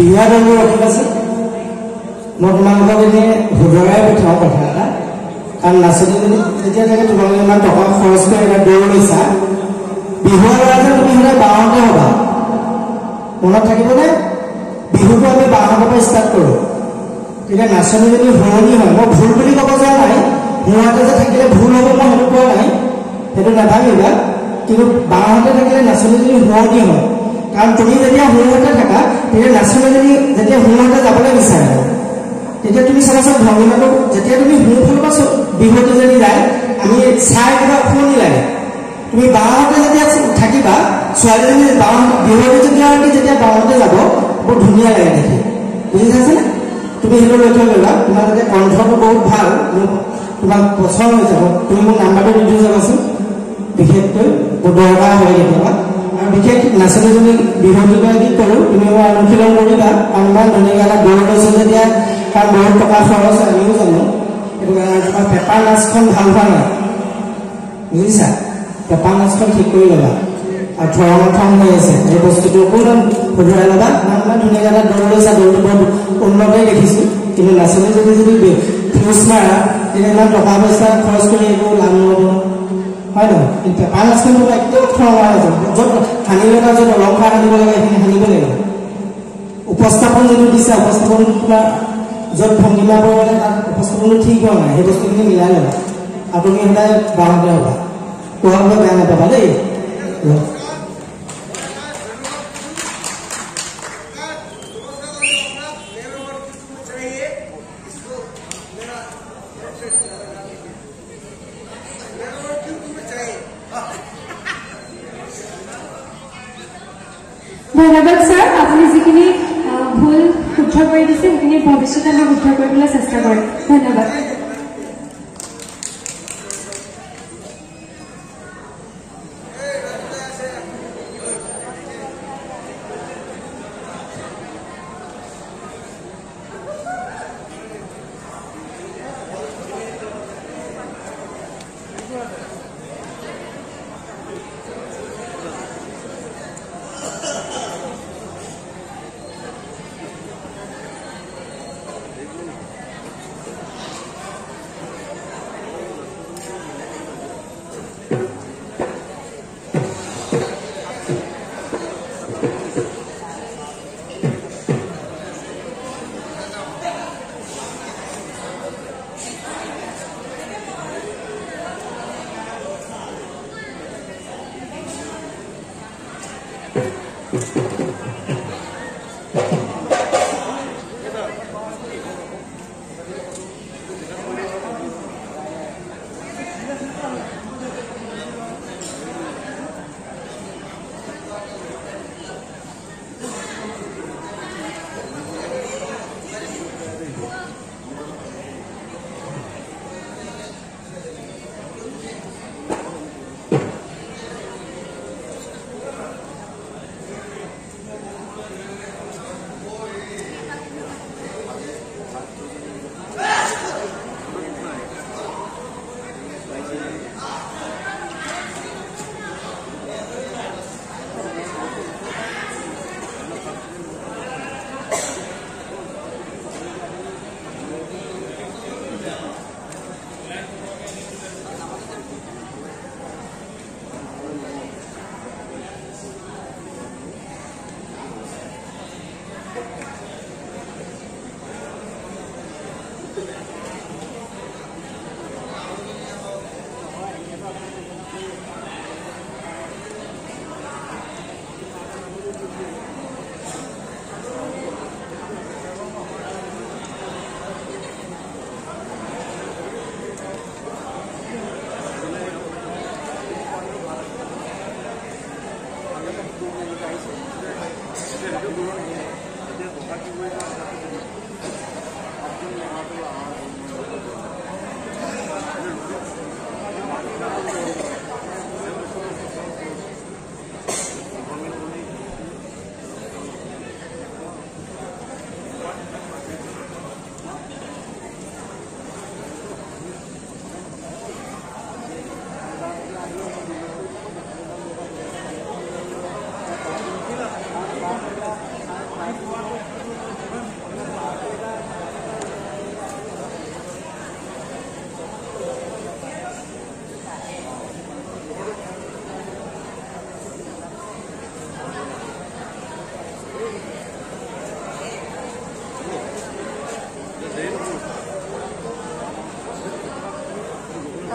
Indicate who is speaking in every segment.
Speaker 1: বিহুৱা দলবোৰ ৰখিব আছে। মই তোমালোকক এনেই শুধৰাই পঠিয়াওঁ কথা এটা। কাৰণ নাচনীজনী যেতিয়া থাকে তোমালোকে ইমান টকা খৰচ কৰি এটা দৌৰ লৈছা। বিহুৱা ল'ৰা যে তুমি সদায় বাঁহতে হ'বা। মনত থাকিবনে? বিহুটো আমি বাঁহৰ পৰা ষ্টাৰ্ট কৰোঁ। তেতিয়া নাচনীজনী শুৱনি হয় মই ভুল বুলি ক'ব যোৱা নাই। মোৱাতে যে থাকিলে ভুল হ'ব মই সেইটো কোৱা নাই। সেইটো নাভাবিবা। কিন্তু বাঁহতে থাকিলে নাচনীজনী শুৱনি হয় কাৰণ তুমি যেতিয়া সোঁহাতে থাকা তেতিয়া নাচনীজনী যেতিয়া সোঁহাতে যাবলৈ বিচাৰে তেতিয়া তুমি চাবাচোন ভংগীমাটো যেতিয়া তুমি সোঁফালৰ পৰা বিহুটো যদি যায় আমি চাই কিবা শুৱনি লাগে তুমি বাঁহতে যেতিয়া থাকিবা ছোৱালীজনী বাঁহ বিহুৱতী যেতিয়া যেতিয়া বাঁহতে যাব বৰ ধুনীয়া লাগে দেখি। বুজি চাইছেনে তুমি সেইটো লক্ষ্য কৰিবা তোমালোকে কণ্ঠটো বহুত ভাল মোক তোমাক পচন্দ হৈ যাব। তুমি মোক নাম্বাৰটো দি থৈ যাবাচোন। বিশেষকৈ দৰকাৰ হয় কেতিয়াবা। বিশেষ নাচনীজনী বিহুৱতীগৰাকী কৰোঁ। তুমি মই অনুশীলন কৰিবা। আৰু ইমান ধুনীয়াকৈ এটা গৌৰৱ লৈছে যেতিয়া কাৰণ বহুত টকা খৰচ আমিও জানো। সেইটো কাৰণে তোমাৰ পেপাৰ নাচখন ভাল হোৱা নাই। বুজিছা? পেপাৰ নাচখন ঠিক কৰি ল'বা। আৰু থৰঙা থং হৈ আছে। এই বস্তুটো অকণমান শুধৰাই ল'বা। ইমান ইমান ধুনীয়াকৈ এটা দৌৰ লৈছা দৌৰটো বৰ উন্নতেই দেখিছোঁ। কিন্তু নাচনী যদি যদি ফিউজ মাৰা তেতিয়া ইমান টকা পইচা খৰচ কৰি এইবোৰ লাভ নহ'ব। হয় নহয়? পেপাৰ একদম হৈ যাব য'ত সানি লগা য'ত অলংকাৰ সানিব লাগে সেইখিনি সানিব লাগিব। উপস্থাপন যিটো দিছে উপস্থাপনটো তোমাৰ য'ত ভংগীমা কৰিব লাগে তাত উপস্থাপনটো ঠিক হোৱা নাই। সেই বস্তুখিনি মিলাই ল'বা। তুমি সদায় বাৰতে হ'বা। কোৱা হ'লে বেয়া নাপাবা দেই।
Speaker 2: ধন্যবাদ ছাৰ আপুনি যিখিনি ভুল শুদ্ধ কৰি দিছে সেইখিনি ভৱিষ্যতে আমি শুদ্ধ কৰিবলৈ চেষ্টা কৰিম ধন্যবাদ।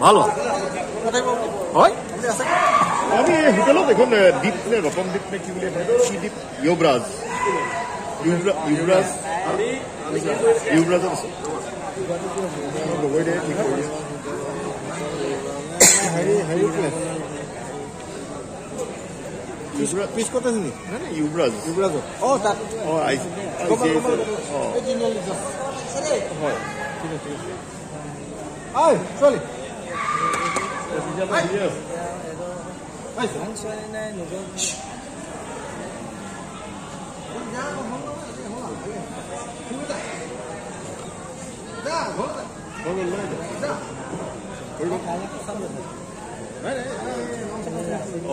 Speaker 3: ভাল হয়
Speaker 4: আমি এই হোটেলত এখন দ্বীপ নে ৰতন দ্বীপ নে কি বুলি কি দ্বীপ ইউবৰাজ ইউবৰা- ইউবৰাজ ইউবৰাজত আছে গগৈ দে ঠিক কৰি
Speaker 5: নি? যুৱৰাজত অঁ তাত।
Speaker 4: অঁ আহিছে।
Speaker 5: ঐ ছোৱালী।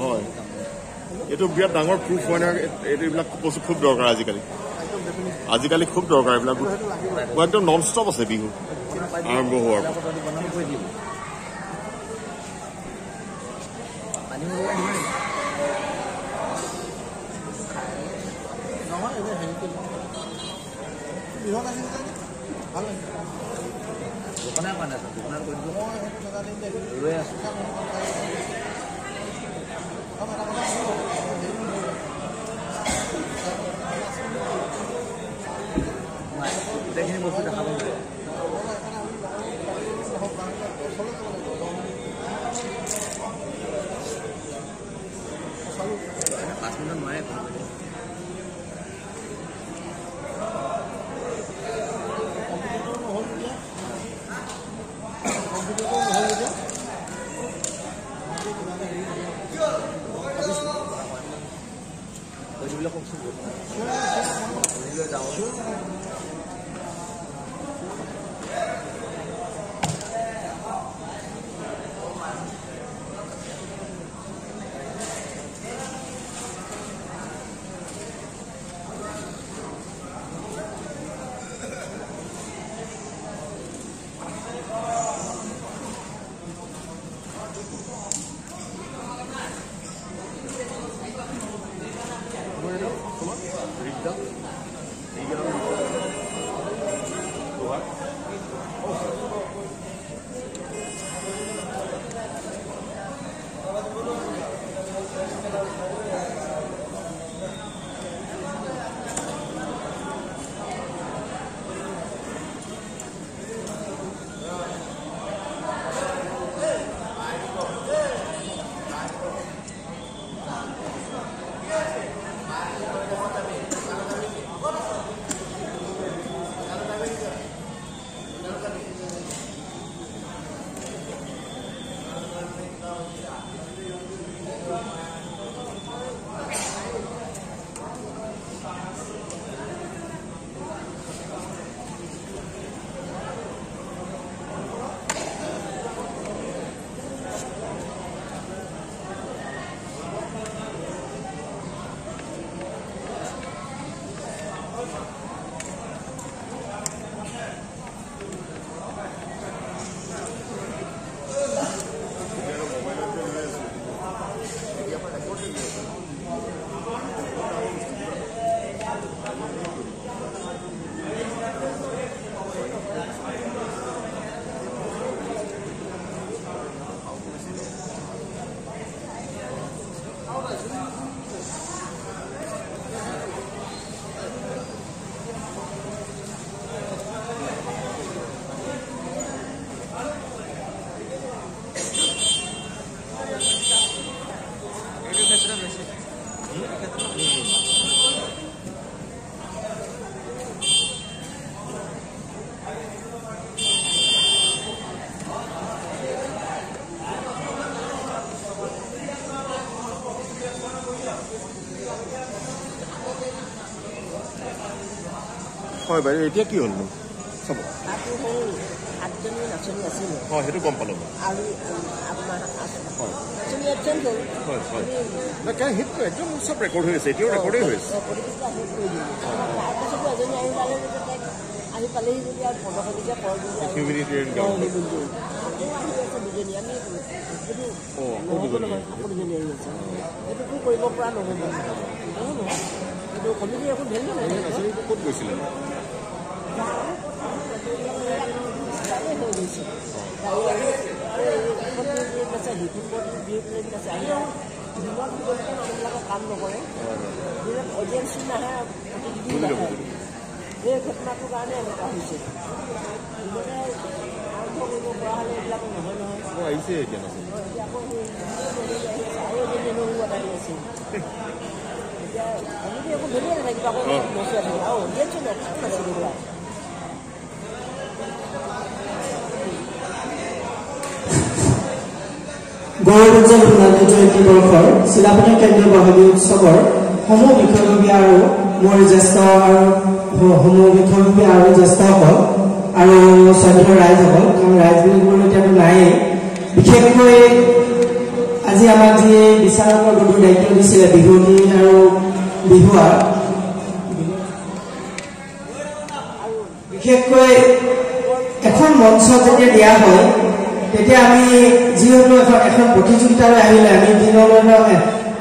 Speaker 4: হয়। এইটো বিৰাট ডাঙৰ প্ৰুফ হয় নহয় এইবিলাক বস্তু খুব দৰকাৰ আজিকালি। আজিকালি খুব দৰকাৰ এইবিলাক। একদম নন ষ্টপ আছে বিহু। আৰম্ভ হোৱাৰ
Speaker 5: নহয় এনে হেৰি কৰি লওঁ। বিহত আহিছে যে, ভাল লাগিছে। মই সেইটো জেগা দিম দে।
Speaker 3: 控制我。
Speaker 4: হয় বাইদেউ এতিয়া কি হ'লনো চাব।
Speaker 6: তাতো সেই সাতজনী নাচনী আছিলে।
Speaker 4: হয় সেইটো গম পালোঁ মই।
Speaker 6: আৰু উম, আপোনাৰ আছে
Speaker 4: হয়।
Speaker 6: নাচনী এবচেণ্ট হ'ল।
Speaker 4: হয় হয়। নাই কাৰণ সেইটো একদম চব ৰেকৰ্ড হৈ আছে এতিয়াও ৰেকৰ্ডেই হৈ আছে।
Speaker 6: প্ৰতিযোগিতা শেষ কৰি দিলোঁ তাৰপিছতো এজনী আহি পালে যেতিয়া তাইক আহি পালেহি যদি আৰু পদকলিকে পৰ বুলি আৰু।
Speaker 4: হিউমেনিটেৰিয়ান
Speaker 6: তেওঁ
Speaker 4: গাঁও
Speaker 6: নিবুল কৰি আকৌ আহি আছে দুজনী আমি সেইটো
Speaker 4: অঁ আকৌ
Speaker 6: নহ'ব
Speaker 4: দুজনী।
Speaker 6: নহয় আকৌ দুজনী আহি আছে। সেইটোতো কৰিব পৰা নহ'ব নহ'ব কিন্তু কমিটি একো ভেলু নাই
Speaker 4: নাচনীটো ক'ত গৈছিলে?
Speaker 6: কৰিব
Speaker 4: এতিয়া
Speaker 6: সেই এজনী আহি আছে আৰু এজনী মানুহ এটা আহি আছে এতিয়া আমিতো একো ভেলিয়ে নাথাকিব আকৌ
Speaker 4: অঁ।
Speaker 6: নচোৱা থাকিব আৰু অডিয়েঞ্চো নাথাকে
Speaker 1: গৌৰৱোজ্জ্বল সোণালী জয়ন্তী বৰ্ষৰ চিলাপতি কেন্দ্ৰীয় বহাগী উৎসৱৰ সমূহ বিষয়ববী আৰু মোৰ জ্যেষ্ঠ আৰু সমূহ বিষয়ববী আৰু জ্যেষ্ঠসকল আৰু শ্ৰদ্ধেয় ৰাইজসকল কাৰণ ৰাইজ বুলি ক'বলৈ এতিয়াতো নায়েই। বিশেষকৈ আজি আমাক যি বিচাৰকৰ গধুৰ দায়িত্ব দিছিলে বিহুৱতী আৰু বিহুৱাৰ বিশেষকৈ এখন মঞ্চত যেতিয়া দিয়া হয় তেতিয়া আমি যিহেতু এখন এখন প্ৰতিযোগিতালৈ আহিলে আমি দিনলৈ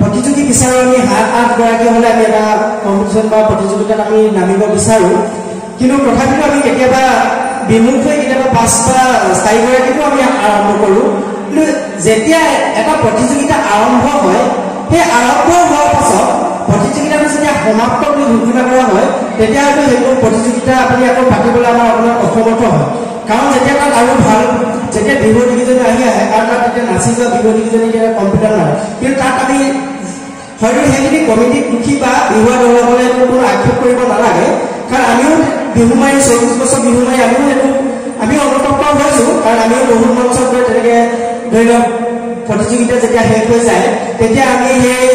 Speaker 1: প্ৰতিযোগী বিচাৰোঁ আমি সাত আঠগৰাকী হ'লে আমি এটা কম্পিটিশ্যন বা প্ৰতিযোগিতাত আমি নামিব বিচাৰোঁ। কিন্তু তথাপিতো আমি কেতিয়াবা বিমুখ হৈ কেতিয়াবা পাঁচ বা চাৰিগৰাকীতো আমি আৰম্ভ কৰোঁ। কিন্তু যেতিয়া এটা প্ৰতিযোগিতা আৰম্ভ হয় সেই আৰম্ভ হোৱাৰ পাছত প্ৰতিযোগিতাটো যেতিয়া সমাপ্ত বুলি ঘোষণা কৰা হয় তেতিয়া হয়তো সেইটো প্ৰতিযোগিতা আপুনি আকৌ পাতিবলৈ আমাৰ আপোনাৰ অসমৰ্থ হয়। কাৰণ যেতিয়া তাত আৰু ভাল যেতিয়া বিহুৱতীকেইজনী আহি আহে কাৰণ তাত তেতিয়া নাচি যোৱা বিহুৱতীকেইজনী যেতিয়া কম্পিউটাৰ নহয় কিন্তু তাত আমি হয়তো সেইখিনি কমিটিক দুখী বা বিহুৱা এইটো কোনো আক্ষেপ কৰিব নালাগে কাৰণ আমিও বিহু মাৰি চল্লিছ বছৰ বিহু মাৰি আমিও সেইটো আমিও অনুতপ্ত হৈছোঁ কাৰণ আমিও বহুত মঞ্চত গৈ তেনেকৈ ধৰি লওক প্ৰতিযোগিতা যেতিয়া শেষ হৈ যায় তেতিয়া আমি সেই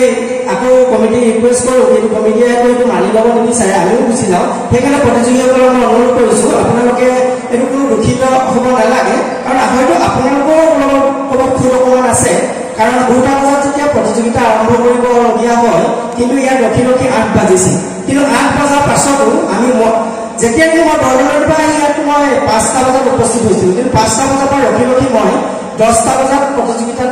Speaker 1: আকৌ কমিটি ৰিকুৱেষ্ট কৰোঁ কিন্তু কমিটিয়ে আকৌ এইটো মানি ল'ব নিবিচাৰে আমিও গুচি যাওঁ। সেইকাৰণে প্ৰতিযোগীসকলক মই অনুৰোধ কৰিছোঁ আপোনালোকে এইটো কোনো দূষিত হ'ব নালাগে। কাৰণ হয়তো আপোনালোকৰো অলপ ক'ৰবাত ভুল অকণমান আছে। কাৰণ দুটা বজাত যেতিয়া প্ৰতিযোগিতা আৰম্ভ কৰিবলগীয়া হয় কিন্তু ইয়াত ৰখি ৰখি আঠ বাজিছিল কিন্তু আঠ বজাৰ পাছতো আমি যেতিয়া নেকি মই বৰদলৈৰ পৰা ইয়াত মই পাঁচটা বজাত উপস্থিত হৈছিলোঁ কিন্তু পাঁচটা বজাৰ পৰা ৰখি ৰখি মই দহটা বজাত প্ৰতিযোগিতাত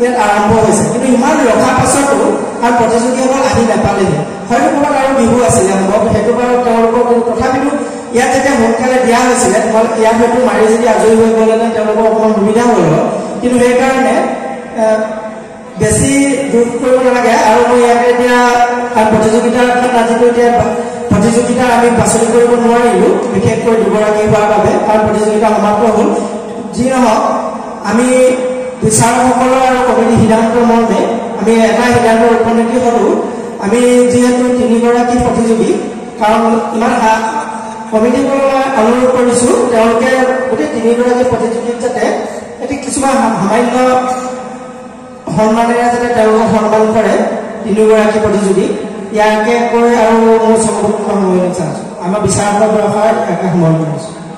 Speaker 1: ইয়াত আৰম্ভ হৈছে। কিন্তু ইমান ৰখাৰ পাছতো আৰু প্ৰতিযোগীসকল আহি নাপালেহি। হয়তো ক'ৰবাত আৰু বিহু আছিলে সম্ভৱ সেইটো বাৰু তেওঁলোকৰ কিন্তু তথাপিতো ইয়াত যেতিয়া সোনকালে দিয়া হৈছিলে ইয়াত হয়তো মাৰি যদি আজৰি হৈ গ'লেহেঁতেন তেওঁলোকৰ অকণমান সুবিধা হ'ল হয় কিন্তু সেইকাৰণে বেছি দুখ কৰিব নালাগে আৰু মই ইয়াতে এতিয়া প্ৰতিযোগিতাৰ আজিতো এতিয়া প্ৰতিযোগিতা আমি পাচলি কৰিব নোৱাৰিলোঁ বিশেষকৈ দুগৰাকী হোৱাৰ বাবে কাৰণ প্ৰতিযোগিতা সমাপ্ত হ'ল। যি নহওক আমি বিচাৰকসকলৰ আৰু কমিটি সিদ্ধান্তৰ মৰ্মে আমি এটা সিদ্ধান্তৰ উপনীতি হ'লোঁ। আমি যিহেতু তিনিগৰাকী প্ৰতিযোগী কাৰণ ইমান মই অনুৰোধ কৰিছোঁ। তেওঁলোকে গোটেই তিনিগৰাকী প্ৰতিযোগীক যাতে এটি কিছুমান সামান্য সন্মানেৰে যাতে তেওঁলোকক সন্মান কৰে তিনিগৰাকী প্ৰতিযোগী। ইয়াকে কৈ আৰু মোৰ চকুত সময় আমাৰ ব্যৱসায় ইয়াকে সামৰণি মাৰিছোঁ